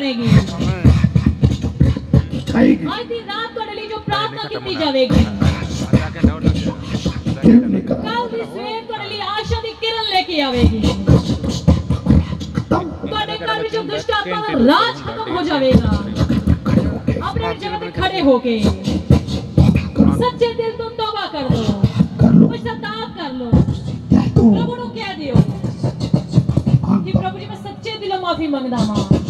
ਬਣੇਗੀ ਆਏਗੀ ਅੱਜ ਦੀ ਰਾਤ ਤੁਹਾਡੇ ਲਈ ਜੋ ਪ੍ਰਾਰਥਨਾ ਕੀਤੀ ਜਾਵੇਗੀ ਕਿਰਨ ਨਿਕਲ ਕੱਲ ਦੀ ਸਵੇਰ ਤੁਹਾਡੇ ਲਈ ਆਸ਼ਾ ਦੀ ਕਿਰਨ ਲੈ ਕੇ ਆਵੇਗੀ ਤਮ ਤੁਹਾਡੇ ਘਰ ਵਿੱਚ ਜੋ ਦੁਸ਼ਟ ਆਤਮਾ ਦਾ ਰਾਜ ਖਤਮ ਹੋ ਜਾਵੇਗਾ ਖੜੇ ਹੋ ਕੇ ਆਪਣੇ ਜਗ੍ਹਾ ਤੇ ਖੜੇ ਹੋ ਕੇ ਕਰੋ ਸੱਚੇ ਦਿਲ ਤੋਂ ਤੌਬਾ ਕਰ ਲਓ ਕਰ ਲੋ ਪਛਤਾਵਾ ਕਰ ਲਓ ਕਹਿ ਤੂੰ ਪ੍ਰਭੂ ਨੂੰ ਕਹਿ ਦਿਓ ਕਿ ਪ੍ਰਭੂ ਜੀ ਮੈਂ ਸੱਚੇ ਦਿਲੋਂ ਮਾਫੀ ਮੰਗਦਾ ਹਾਂ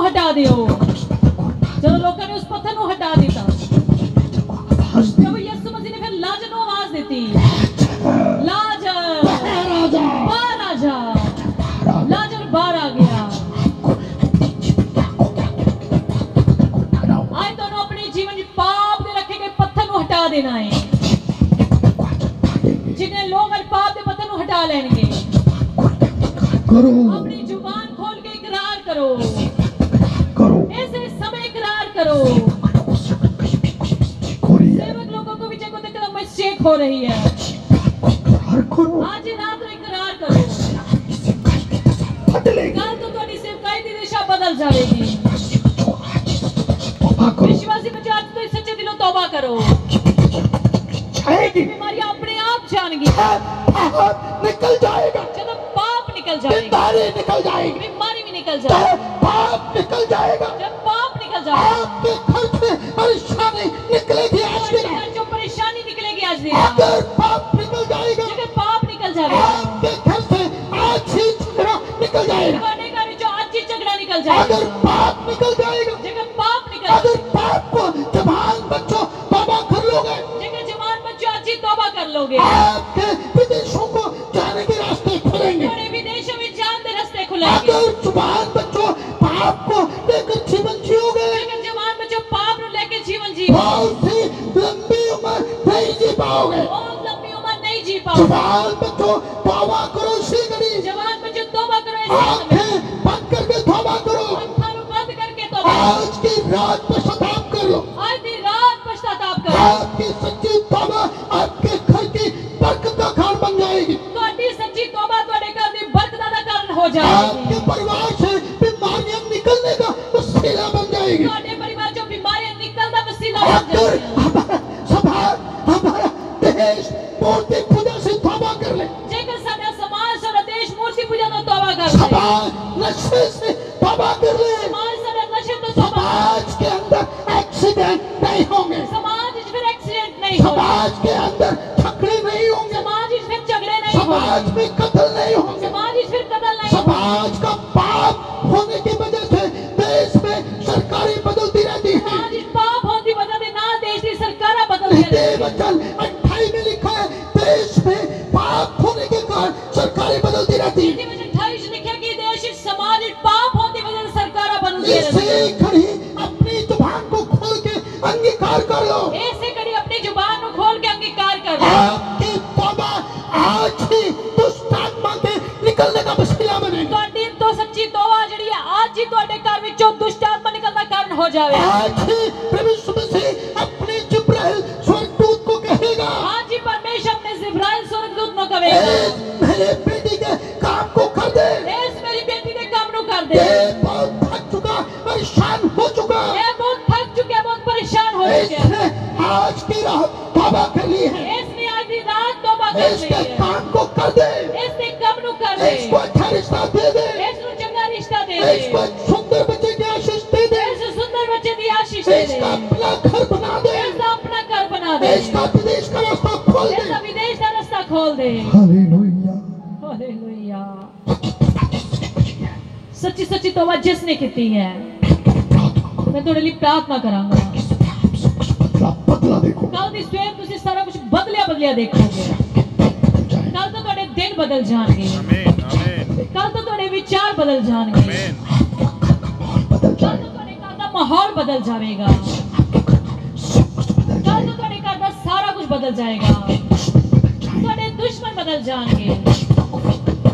ਨੂੰ ਹਟਾ ਦਿਓ ਜਦੋਂ ਲੋਕਾਂ ਨੇ ਉਸ ਪੱਥਰ ਨੂੰ ਹਟਾ ਦਿੱਤਾ ਹਸਦੀ ਪ੍ਰਭੂ हो रही है आज। रात इकरार करो। कल तो सेवकाई दिशा बदल जाएगी। विश्वासी बच्चों आज तो सच्चे दिलों तौबा करो। बीमारियाँ अपने आप निकल जाएगा। चलो पाप निकल जाएगा। निकल जाएगी। बीमारी भी निकल जाएगी। पाप निकल जाएगा। जब पाप निकल जाएगा। अंदर पाप निकल जाएगा तेरे पाप निकल जाएगा। आपके घर से आज ही झगड़ा निकल जाएगा। जो आज ही झगड़ा निकल जाएगा। अगर पाप निकल जाएगा जगह पाप निकल अगर पाप को जवान बच्चों तौबा कर लोगे जगह जवान बच्चों आज ही तौबा कर लोगे। आपके जवान बच्चों तौबा करो सीधड़ी जवान बच्चों तौबा करो आँखें बंद करके तौबा करो। आँखें बंद करके तौबा आज की रात पश्चाताप कर लो। आज की रात पश्चाताप करो आपकी सच्ची तौबा आपके घर की बरकत का कारण बन जाएगी। तो सच्ची तौबा तोड़े का की बरकत का कारण हो जाएगी समाज में कत्ल नहीं होंगे। समाज का पाप होने की वजह से देश में सरकारें बदलती रहती है। पाप होती से ना देश की सरकार बदल अट्ठाई में लिखा है देश में पाप होने के कारण सरकारें बदलती रहती है। अंगीकार कर लो। हो जावे। आज ही अपने जिब्राइल स्वर्गदूत को कहेगा। हाँ आज ही परमेश्वर अपने जिब्राइल स्वर्गदूत को कहेगा। बेटी के काम को कर दे। मेरी बेटी के काम को कर दे। आज की रात तौबा कर ली है। इसने आज की रात तौबा कर ली है। इसके काम को कर दे। इसने काम को कर दे। इसको अच्छा रिश्ता दे दे। इसको चंगा रिश्ता दे दे। इसको ਹਾਲੇਲੂਇਆ ਸੱਚੀ ਸੱਚੀ ਤੋਬਾ ਜਿਸ ਨੇ ਕੀਤੀ ਹੈ प्रार्थना करो ਮੈਂ ਤੁਹਾਡੇ ਲਈ ਪ੍ਰਾਰਥਨਾ ਕਰਾਂਗਾ बदला बदला देखो ਕੱਲ ਦੀ ਸਵੇਰ ਤੁਸੀਂ ਸਾਰਾ ਕੁਝ ਬਦਲਿਆ ਬਦਲਿਆ ਦੇਖੋਗੇ बदल जाए ਕੱਲ ਤੋਂ ਤੁਹਾਡੇ ਦਿਨ ਬਦਲ ਜਾਣਗੇ Amén, amén. ਕੱਲ ਤੋਂ ਤੁਹਾਡੇ ਵਿਚਾਰ ਬਦਲ ਜਾਣਗੇ Amen. माहौल बदल ਕੱਲ जाएगा ਤੋਂ ਤੁਹਾਡੇ ਘਰ ਦਾ ਮਾਹੌਲ ਬਦਲ ਜਾਵੇਗਾ आपके घर सब कुछ बदल ਕੱਲ ਤੋਂ जाएगा ਤੁਹਾਡੇ ਘਰ ਦਾ ਸਾਰਾ ਕੁਝ ਬਦਲ ਜਾਏਗਾ दुश्मन बदल जाएगा ਤੁਹਾਡੇ ਦੁਸ਼ਮਣ ਬਦਲ ਜਾਣਗੇ दुश्मनों को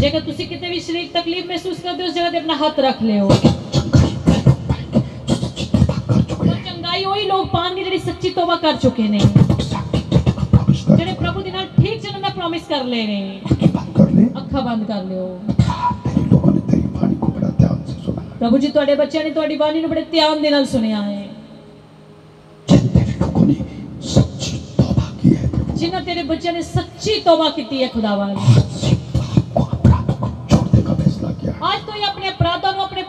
ਜੇਕਰ ਤੁਸੀਂ ਕਿਤੇ ਵੀ ਸਰੀਰਕ ਤਕਲੀਫ ਮਹਿਸੂਸ ਕਰਦੇ ਹੋ ਉਸ ਜਗ੍ਹਾ ਤੇ ਆਪਣਾ ਹੱਥ ਰੱਖ ਲਿਓ चंगाई वह लोग पाएंगे जो सच्ची तौबा कर चुके ਉਹ हैं ਚੰਗਾਈ ਉਹੀ ਲੋਕ ਪਾਣਗੇ ਜਿਹੜੇ ਸੱਚੀ ਤੋਬਾ ਕਰ ਚੁੱਕੇ ਨੇ साक्षी देने का प्रॉमिस कर ਜਿਹੜੇ ਪ੍ਰਭੂ ਦੇ ਨਾਲ ਠੀਕ ਚੱਲਣ ਦਾ ਪ੍ਰੋਮਿਸ ਕਰ ਲਏ ਨੇ आंखें बंद कर ले ਅੱਖਾਂ ਬੰਦ ਕਰ ਲਿਓ तेरे लोगों ने तेरी वाणी को बड़ा ध्यान से सुना है ਪ੍ਰਭੂ ਜੀ ਤੁਹਾਡੇ ਬੱਚਿਆਂ ਨੇ ਤੁਹਾਡੀ ਬਾਣੀ ਨੂੰ ਬੜੇ ਧਿਆਨ ਦੇ ਨਾਲ ਸੁਣਿਆ ਹੈ जिन तेरे लोगों ने सच्ची तौबा की है प्रभु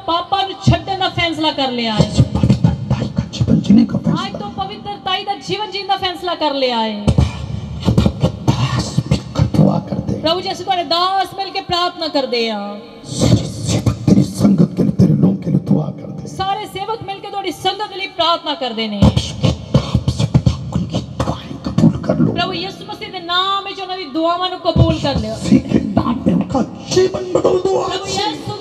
ਪਾਪਾਂ ਨੂੰ ਛੱਡਣ ਦਾ ਫੈਸਲਾ ਕਰ ਲਿਆ ਹੈ आज पवित्रताई का जीवन जीने का ਅੱਜ फैसला ਤੋਂ ਪਵਿੱਤਰਤਾਈ ਦਾ ਜੀਵਨ ਜੀਣ ਦਾ ਫੈਸਲਾ ਕਰ ਲਿਆ ਹੈ दास मिलकर दुआ करते हैं ਪ੍ਰਭੂ ਜੀ ਅਸੀਂ ਤੁਹਾਡੇ ਦਾਸ ਮਿਲ ਕੇ ਪ੍ਰਾਰਥਨਾ ਕਰਦੇ ਹਾਂ सारे सेवक तेरी संगत के लिए तेरे लोगों के लिए दुआ करते हैं ਸਾਰੇ ਸੇਵਕ ਮਿਲ ਕੇ ਤੁਹਾਡੀ ਸੰਗਤ ਲਈ ਪ੍ਰਾਰਥਨਾ ਕਰਦੇ ਨੇ आपसे पिता उनकी दुआएं कबूल कर लो ਪ੍ਰਭੂ ਯਿਸੂ ਮਸੀਹ ਦੇ ਨਾਮ ਵਿੱਚ ਉਹਨਾਂ ਦੀ ਦੁਆਵਾਂ ਨੂੰ ਕਬੂਲ ਕਰ ਲਿਓ उसी के नाम में उनका जीवन बदल दो आज ਪ੍ਰਭੂ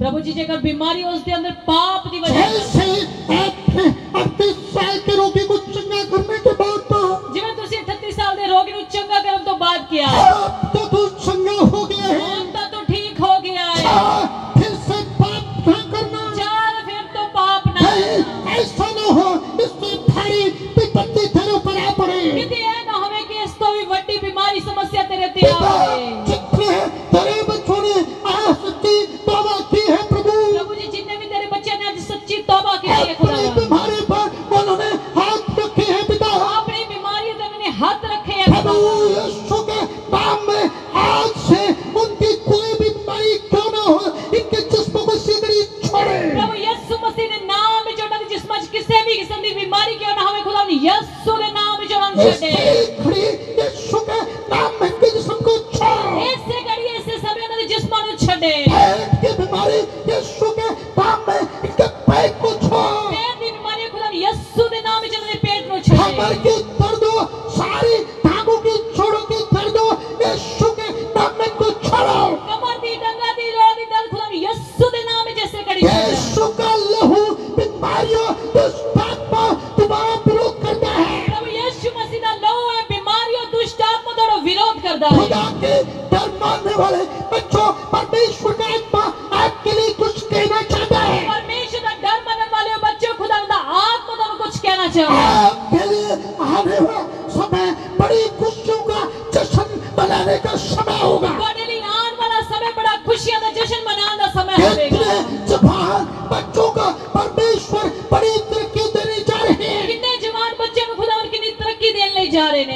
से थी ਪ੍ਰਭੂ ਜੀ ਜੇਕਰ ਬਿਮਾਰੀ ਉਸ ਦੇ ਅੰਦਰ ਪਾਪ ਦੀ ਵਜ੍ਹਾ जैसे आपने अड़तीस साल के रोगी को चंगा करने के बाद तो ਜਿਵੇਂ ਤੁਸੀਂ 38 ਸਾਲ ਦੇ ਰੋਗੀ ਨੂੰ ਚੰਗਾ ਕਰਨ ਤੋਂ ਬਾਅਦ ਕਿਹਾ ಬಾಂಬೆ ಇಕ್ಕೆ ಪೈ ಕುಚೋ ಬೇದಿ ಬಿಮಾರಿಯ ಖುದಾನ್ ಯಸ್ಸು ದೇ ನಾಮ ಚಲನೆ ಪೇಟ್ नो छे हमर के उतर दो सारी धागो के छोड़ो के उतर दो यीशु के नाम में को छोड़ो कमर दी डंगा दी रो दी दल खुदान यस्सु दे नाम में जैसे कड़ी यीशु का लहू बीमारियों दुष्ट आत्मा तुम्हारा विरोध करता है। प्रभु यीशु मसीह का लहू है बीमारियों दुष्ट आत्मा विरोध करता है। खुदा के डर मानने वाले बच्चों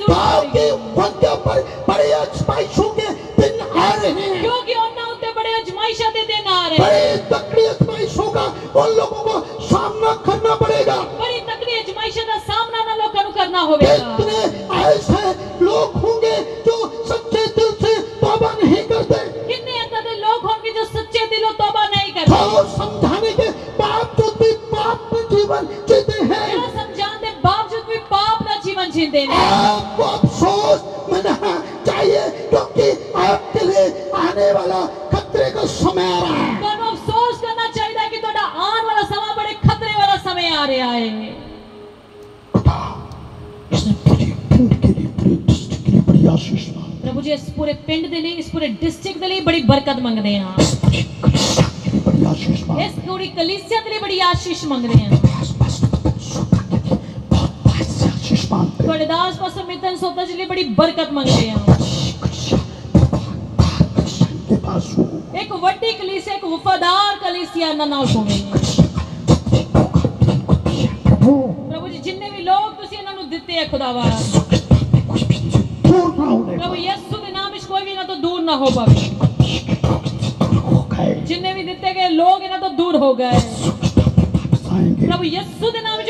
पाप के वंदे बड़े अजमाइशों के दिन आ रहे हैं। क्योंकि उनके बड़े अजमाइशों के दिन आ रहे हैं। बड़े तकड़ी अजमाइशों का उन लोगों को सामना करना पड़ेगा। बड़ी तकड़ी अजमाइशों का सामना ना लोगों करना होगा। कितने ऐसे मुझे आपको अफसोस चाहिए क्योंकि आपके लिए आने वाला खतरे का समय आ रहा है। अफसोस करना चाहिए कि आने वाला समय बड़े खतरे वाला समय आ रहा है। पिंड प्रभु जी इस पूरे पिंड के लिए इस पूरे डिस्ट्रिक्ट के लिए बड़ी बरकत मांग हैं इस पूरी कलीसिया के लिए बड़ी आशीष मांग रहे हैं। आशीष मांगते हैं ਤੁਹਾਡੇ ਦਾਸ ਪਾਸੋਂ ਮਿਤਨ ਸੋਤਾ ਜੀ ਲਈ ਬੜੀ ਬਰਕਤ ਮੰਗਦੇ ਹਾਂ कलिसिया कलिसिया के पास हो ਇੱਕ ਵੱਡੀ ਕਲੀਸਿਆ ਇੱਕ ਵਫਾਦਾਰ ਕਲੀਸਿਆ ਇਹਨਾਂ ਨਾਲ ਹੋਵੇ प्रभु ਪ੍ਰਭੂ ਜੀ ਜਿੰਨੇ ਵੀ ਲੋਕ ਤੁਸੀਂ ਇਹਨਾਂ ਨੂੰ ਦਿੱਤੇ ਆ ਖੁਦਾਵਾ कुछ भी से दूर ना होने ਪ੍ਰਭੂ ਯਿਸੂ ਦੇ ਨਾਮ ਵਿੱਚ ਕੋਈ ਵੀ ਇਹਨਾਂ ਤੋਂ ਦੂਰ ਨਾ ਹੋ ਪਾਵੇ हो गए ਜਿੰਨੇ ਵੀ ਦਿੱਤੇ ਗਏ ਲੋਕ ਇਹਨਾਂ ਤੋਂ ਦੂਰ ਹੋ ਗਏ वापस आएंगे ਪ੍ਰਭੂ ਯਿਸੂ ਦੇ ਨਾਮ ਵਿੱਚ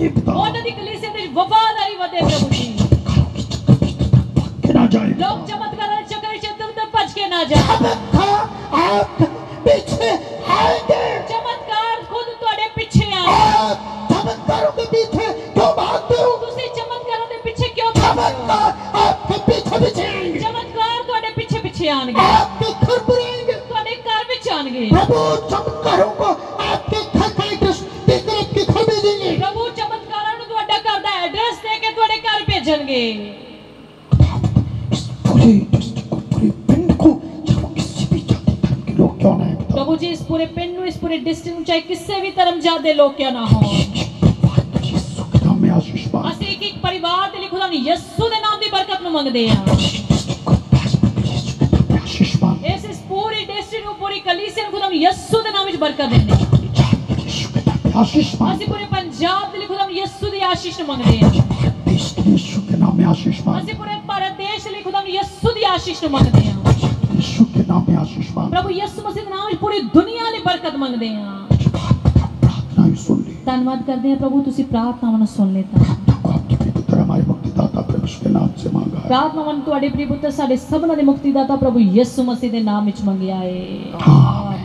मोहन कलीसिया में वफादारी वधे प्रभु जी के ना जाए लोग चमत्कार चक्कर से तुम तक बच के ना जाए आप इस पूरे पिन इस पूरे डिस्ट्रिक्ट चाहे किससे भी तरम जाते लोग क्या ना हो। एक एक परिवार ते लिखो दानी यस्सु दे नाम दी बरकत नु मंगदे हाँ। इस इस पूरी डिस्ट्रिक्ट नु पूरी कलीसिया नु खुदा यस्सु दे नाम विच बरकत देने। आशीष पाओ ਅਸੀਂ ਪੂਰੇ ਪੰਜਾਬ ਦੇ ਲਈ ਖੁਦਾਮ ਯਿਸੂ ਦੀ ਆਸ਼ੀਸ਼ ਮੰਗਦੇ ਹਾਂ ਦੇਸ਼ ਦੇ ਯਿਸੂ ਦੇ ਨਾਮ ਆਸ਼ੀਸ਼ ਪਾਓ ਅਸੀਂ ਪੂਰੇ ਭਾਰਤ ਦੇਸ਼ ਲਈ ਖੁਦਾਮ ਯਿਸੂ ਦੀ ਆਸ਼ੀਸ਼ ਮੰਗਦੇ नाम में आशीष मांग प्रभु यीशु मसीह के नाम में पूरी दुनिया ने बरकत मांगदे हाँ। प्रार्थना सुन ले। धन्यवाद करते हैं प्रभु तुसी प्रार्थना मन सुन लेता प्रार्थना के नाम ਤੁਹਾਡੇ ਸਾਡੇ ਸਭਨਾਂ ਦੇ ਮੁਕਤੀਦਾਤਾ ਪ੍ਰਭੂ ਯਿਸੂ ਮਸੀਹ ਦੇ ਨਾਮ ਵਿੱਚ ਮੰਗਿਆ ਏ ਆਮੇਨ